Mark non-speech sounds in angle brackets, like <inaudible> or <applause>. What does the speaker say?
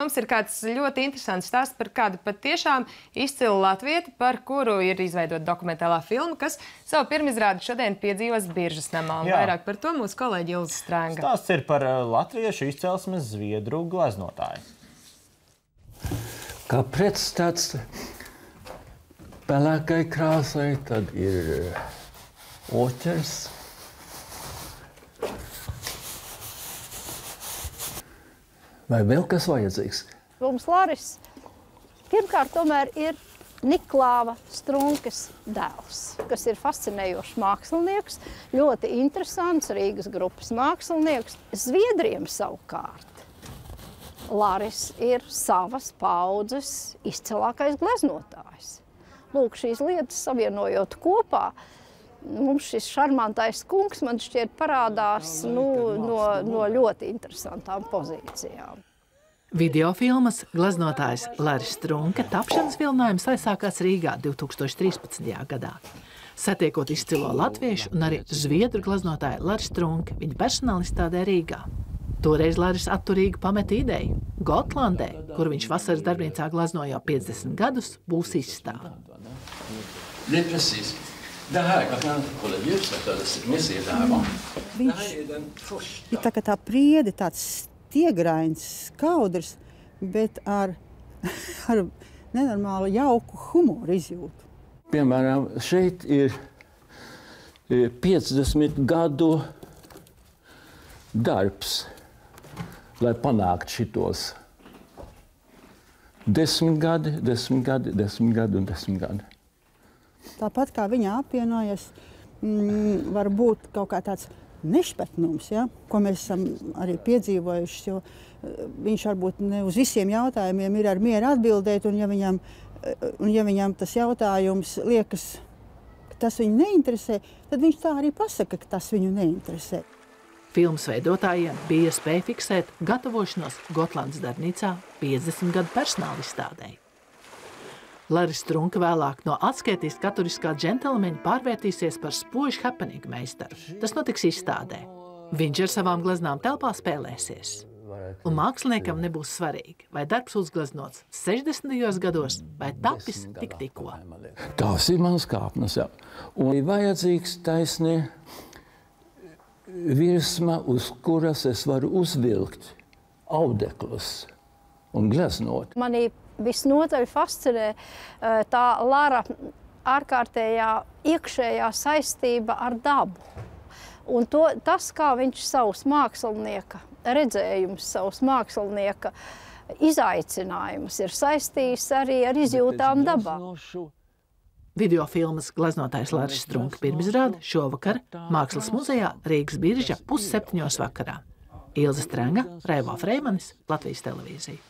Mums ir kāds ļoti interesants stāsts par kādu patiešām izcilu latvieti, par kuru ir izveidota dokumentālā filma, kas savu pirmizrādi šodien piedzīvos Biržas namā. Un Jā. vairāk par to mūsu kolēģi Ilza Strēnga. Stāsts ir par uh, latviešu izcelsmes zviedru gleznotāju. Kā pretstats pelēkai krāsai, tad ir oķers. Vai vēl kas vajadzīgs? Mums Lāris pirmkārt tomēr ir Niklāva Strunkas dēls, kas ir fascinējošs mākslinieks, ļoti interesants Rīgas grupas mākslinieks. Zviedriem savukārt Lāris ir savas paudzes izcilākais gleznotājs. Lūk, šīs lietas savienojot kopā, mums šis šarmantais kungs man šķiet parādās nu, no, no ļoti interesantām pozīcijām. Videofilmas gleznotājs Lāris Strunke tapšanas vilinājums aizsākās Rīgā 2013. gadā. Satiekot izcilo latviešu un arī zviedru gleznotāju Lāris Strunke viņa personālistādē Rīgā. Toreiz Lāris atturīgi pameta ideju. Gotlandē, kur viņš vasaras darbnīcā gleznoja jau 50 gadus, būs izstāve. Är precis. Det här, jag kan hålla ljuset ni ser där va? Det här är den första. Ir tā kā tā priede, tāds stiegrains, skaudrs, bet ar, <laughs> ar nenormālu jauku humoru izjūtu. Piemēram, šeit ir e, 50 gadu darbs, lai panāktu šitos. Desmit gadi, desmit gadi, desmit gadi un desmit gadi. Tāpat kā viņa apvienojas, mm, var būt kaut kā tāds nešpatnums, ja, ko mēs esam arī piedzīvojuši. Jo, eh, viņš varbūt ne uz visiem jautājumiem ir ar mieru atbildēt, un ja viņam, eh, un ja viņam tas jautājums liekas, ka tas viņu neinteresē, tad viņš tā arī pasaka, ka tas viņu neinteresē. Filmas veidotājiem bija iespēja fiksēt gatavošanos Gotlandes darbnīcā 50 gadu personāla izstādēji. Lāris Strunke vēlāk no atskaitītas katoliskā džentlmeņa pārvērtīsies par spožu happening meistaru. Tas notiks izstādē. Viņš ar savām gleznām telpā spēlēsies. Un māksliniekam nebūs svarīgi, vai darbs uzgleznots 60. gados vai tapis tik tikko. Tās ir manas kāpnes. Jā. Un ir vajadzīgs taisni virsma, uz kuras es varu uzvilkt audeklus un gleznot. Mani visnotaļ fascinē eh, tā Lara ārkārtējā iekšējā saistība ar dabu. Un to, tas, kā viņš savus mākslinieka redzējumus, savus mākslinieka izaicinājumus ir saistījis arī ar izjūtām dabā. Videofilmas gleznotājs Lāris Strunke pirmizrāde šovakar Mākslas muzejā Rīgas birža pusseptiņos vakarā. Ilza Strenga, Raivo Freimanis, Latvijas televīzija.